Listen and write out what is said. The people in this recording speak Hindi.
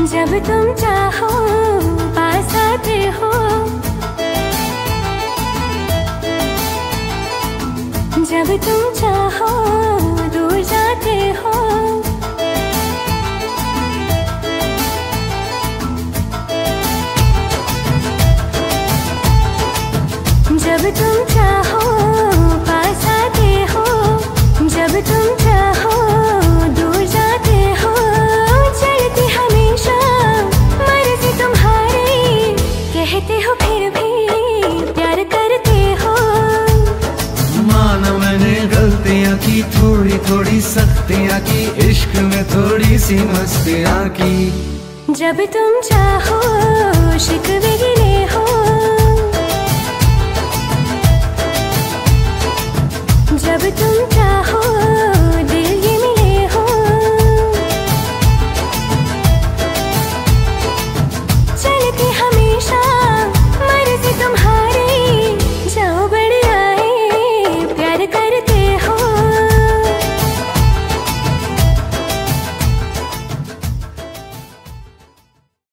जब तुम चाहो पास आते हो। जब तुम चाहो, दूर जाते हो। जब तुम चाहो थोड़ी सख्तियाँ की, इश्क में थोड़ी सी मस्तियाँ की। जब तुम चाहो शिकवे गिरे हो। जब तुम चाहो